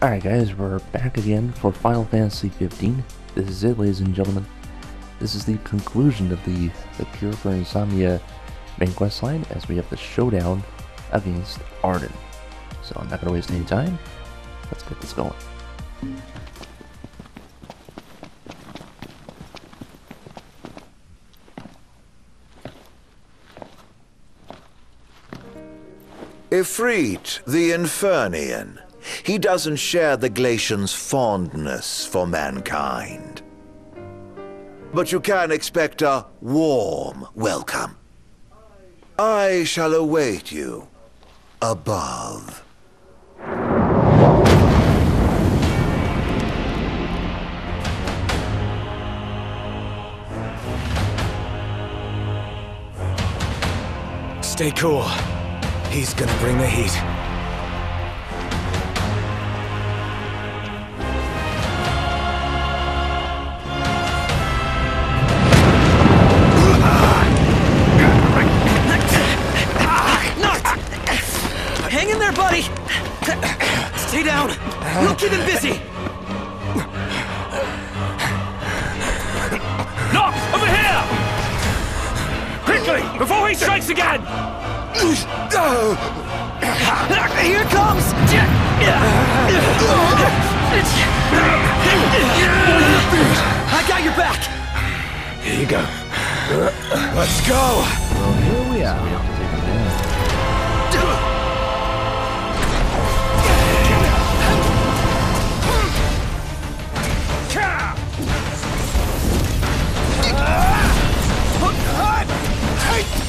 Alright guys, we're back again for Final Fantasy 15. This is it, ladies and gentlemen. This is the conclusion of the, the Cure for Insomnia main quest line as we have the showdown against Ardyn. So I'm not going to waste any time. Let's get this going. Ifrit, the Infernian. He doesn't share the Glacian's fondness for mankind. But you can expect a warm welcome. I shall await you above. Stay cool. He's gonna bring the heat. Down! We'll keep him busy! Noct! Over here! Quickly! Before he strikes again! Here it comes! I got your back! Here you go. Let's go! Here we are. Two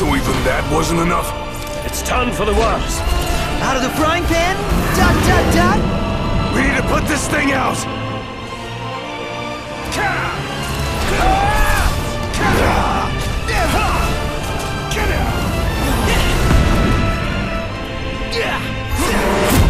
So even that wasn't enough? It's time for the worst. Out of the frying pan? Dot, dot, dot! We need to put this thing out! Get out!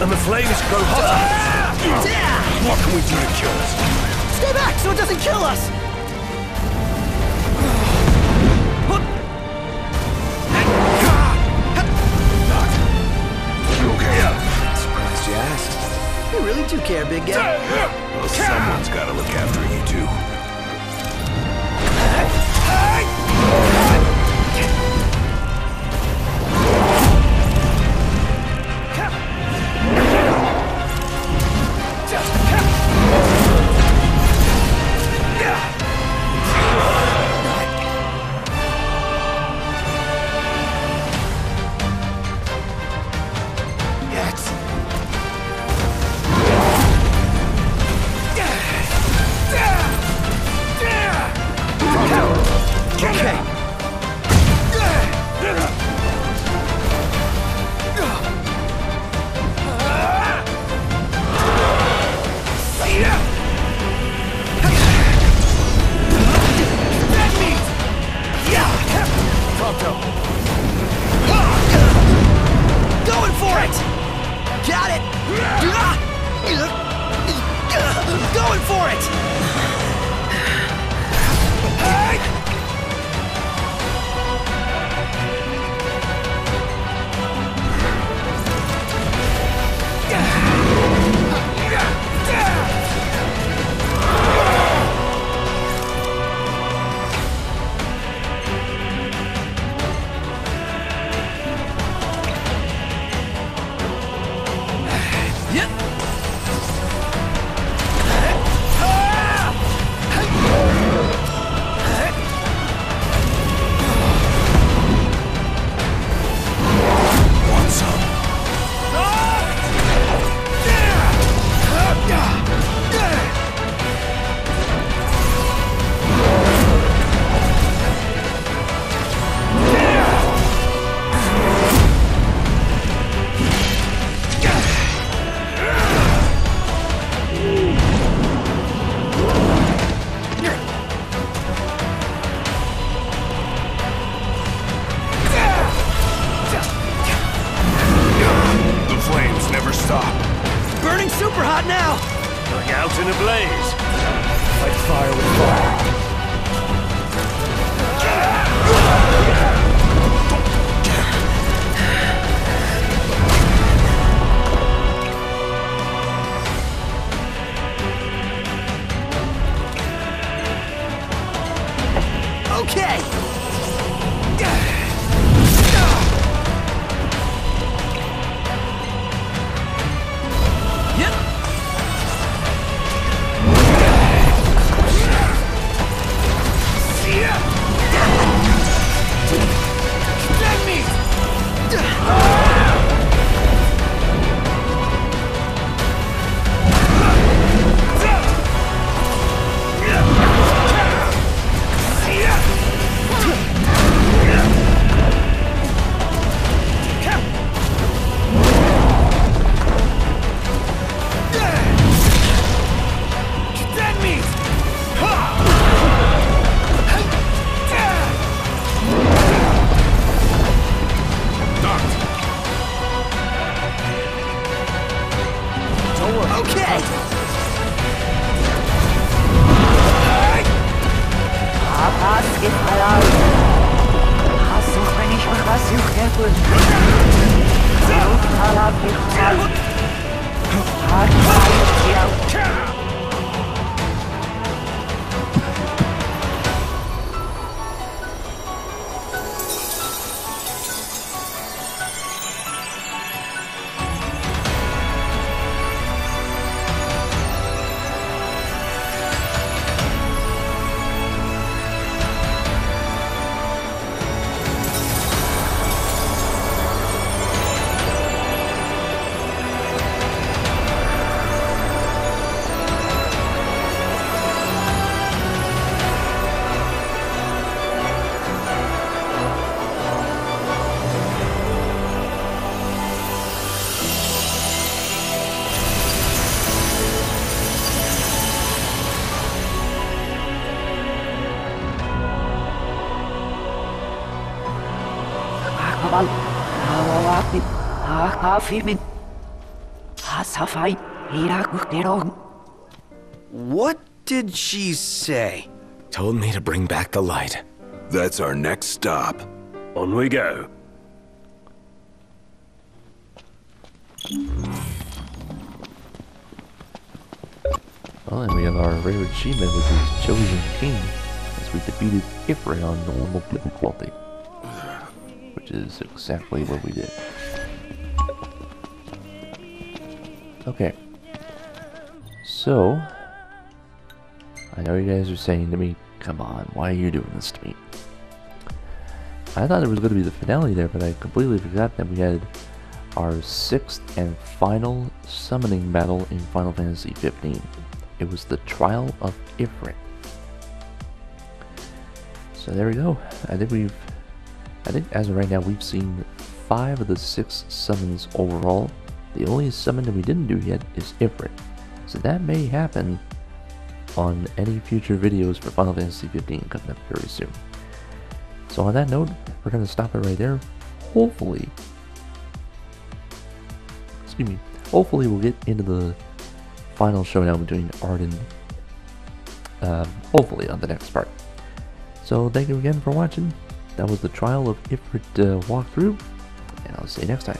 And the flames grow hotter. Yeah! What can we do to kill it? Stay back so it doesn't kill us! You okay? Surprised you asked. You really do care, big guy. Well, someone's gotta look after you too. Okay. Hafimin. Hasafai. Irakukterong. What did she say? Told me to bring back the light. That's our next stop. On we go. Well, and we have our rare achievement, which is Chosen King, as we defeated Ifrit on normal difficulty. Which is exactly what we did. Okay. So, I know you guys are saying to me, come on, why are you doing this to me? I thought it was going to be the finale there, but I completely forgot that we had our sixth and final summoning battle in Final Fantasy 15. It was the Trial of Ifrit. So there we go. I think we've, I think as of right now, we've seen five of the six summons overall. The only summon that we didn't do yet is Ifrit. So that may happen on any future videos for Final Fantasy 15 coming up very soon. So on that note, we're going to stop it right there. Hopefully, excuse me, hopefully we'll get into the final showdown between Ardyn, um, hopefully on the next part. So thank you again for watching. That was the Trial of Ifrit uh, walkthrough, and I'll see you next time.